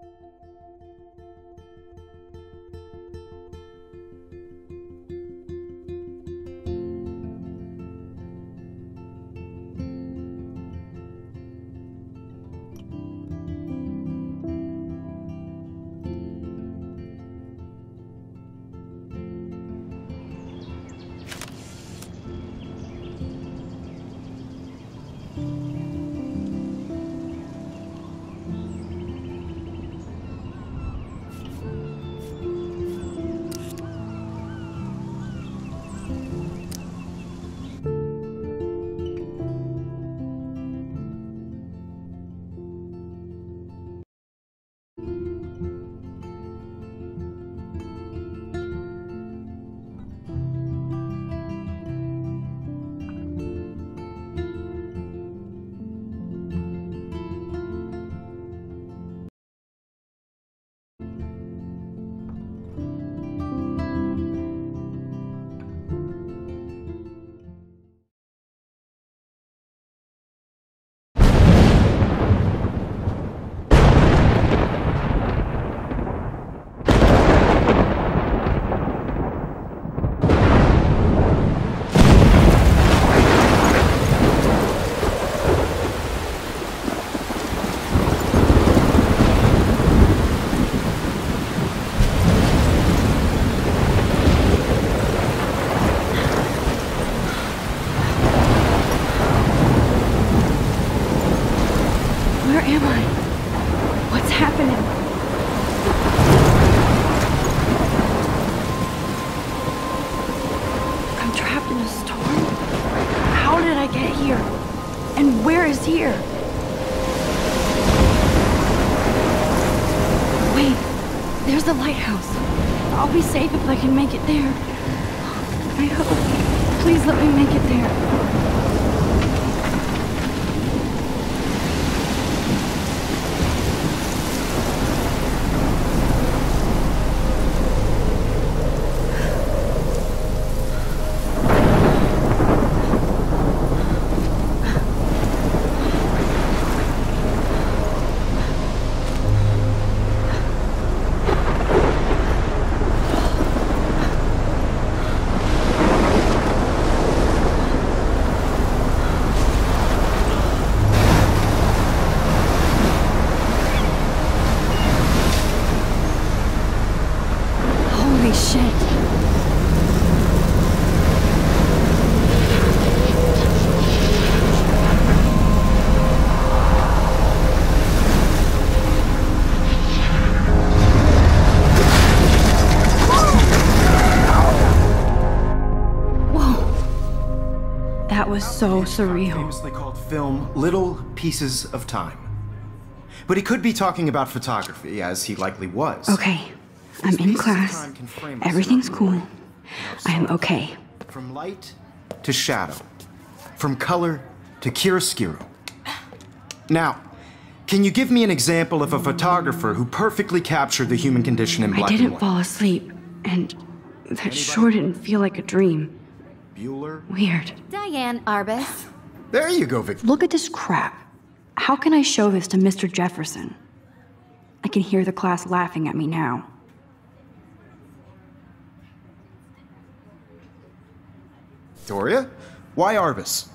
うん。There's the lighthouse. I'll be safe if I can make it there. I hope. Please let me make it there. Holy shit. Whoa. That was so surreal. Famously called film Little Pieces of Time. But he could be talking about photography, as he likely was. Okay, I'm in class. time can frame us Everything's cool. I am okay. From light to shadow, from color to chiaroscuro. Now, can you give me an example of a photographer who perfectly captured the human condition in black and white? I didn't fall asleep, and that sure didn't feel like a dream. Bueller? Weird. Diane Arbus. There you go, Vic. Look at this crap. How can I show this to Mr. Jefferson? I can hear the class laughing at me now. Doria? Why Arbus?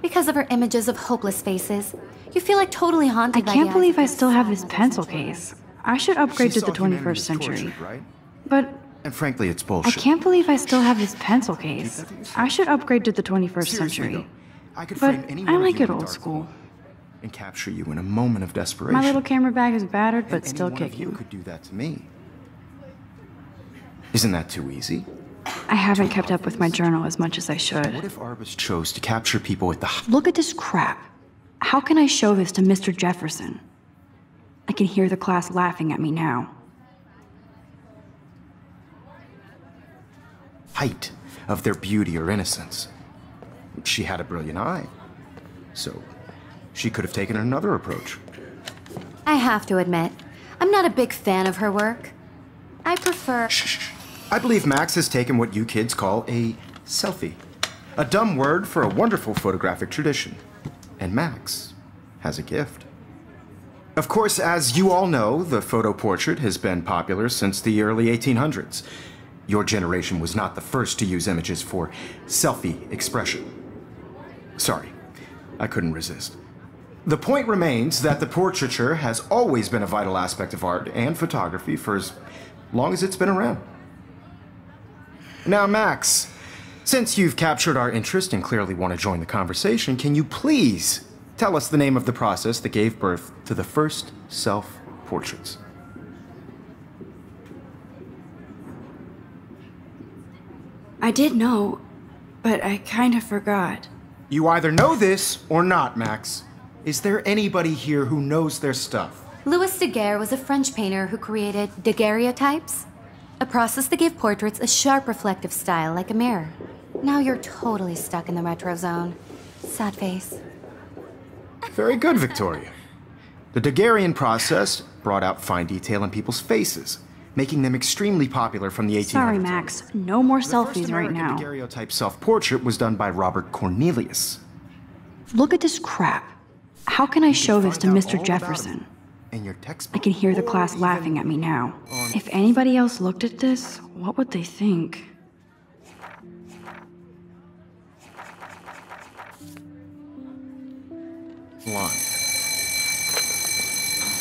Because of her images of hopeless faces, you feel like totally haunted by can't the believe I still have this pencil case. I should upgrade She to the 21st as century. tortured, right? But And frankly, it's bullshit. I can't believe I still have this pencil case. I should upgrade to the 21st Seriously, century. though, I could But frame any I like it old school. and capture you in a moment of desperation. My little camera bag is battered, but And still any one of you could do that to me. Isn't that too easy? I haven't kept up with my journal as much as I should. What if Arbus chose to capture people at the Look at this crap. How can I show this to Mr. Jefferson? I can hear the class laughing at me now. height of their beauty or innocence? She had a brilliant eye. So she could have taken another approach. I have to admit, I'm not a big fan of her work. I prefer. Shh, shh, shh. I believe Max has taken what you kids call a selfie. A dumb word for a wonderful photographic tradition. And Max has a gift. Of course, as you all know, the photo portrait has been popular since the early 1800s. Your generation was not the first to use images for selfie expression. Sorry, I couldn't resist. The point remains that the portraiture has always been a vital aspect of art and photography for as long as it's been around. Now, Max, since you've captured our interest and clearly want to join the conversation, can you please tell us the name of the process that gave birth to the first self portraits? I did know, but I kind of forgot. You either know this or not, Max. Is there anybody here who knows their stuff? Louis Daguerre was a French painter who created daguerreotypes, a process that gave portraits a sharp reflective style like a mirror. Now you're totally stuck in the retro zone. Sad face. Very good, Victoria. The Daguerrean process brought out fine detail in people's faces, making them extremely popular from the 1800s. Sorry, Max. No more The selfies right now. The daguerreotype self-portrait was done by Robert Cornelius. Look at this crap. How can I show this to Mr. all about Jefferson? In your I can hear the class laughing at me now. If anybody else looked at this, what would they think? line.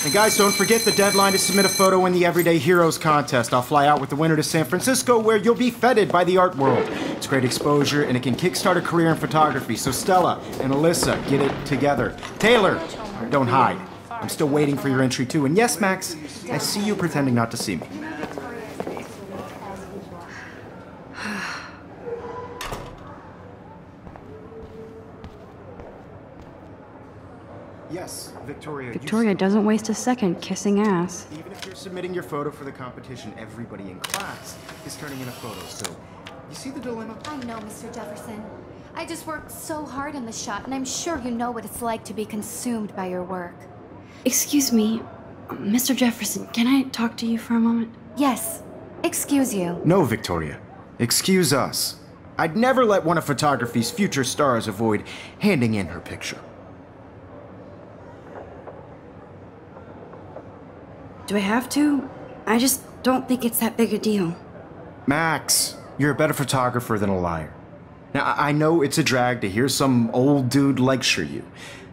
And guys, don't forget the deadline to submit a photo in the Everyday Heroes contest. I'll fly out with the winner to San Francisco where you'll be feted by the art world. It's great exposure and it can kickstart a career in photography. So Stella and Alyssa, get it together. Taylor, don't hide. I'm still waiting for your entry too. And yes, Max, I see you pretending not to see me. Yes, Victoria. Victoria doesn't waste a second kissing ass. Even if you're submitting your photo for the competition, everybody in class is turning in a photo. So, you see the dilemma? I know, Mr. Jefferson. I just worked so hard on the shot, and I'm sure you know what it's like to be consumed by your work. Excuse me, Mr. Jefferson, can I talk to you for a moment? Yes, excuse you. No, Victoria. Excuse us. I'd never let one of photography's future stars avoid handing in her picture. Do I have to? I just don't think it's that big a deal. Max, you're a better photographer than a liar. Now, I I know it's a drag to hear some old dude lecture you,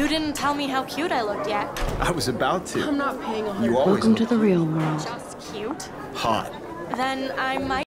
You didn't tell me how cute I looked yet. I was about to. I'm not paying a hundred. You always Welcome to the real world. Just cute? hot. Then I might.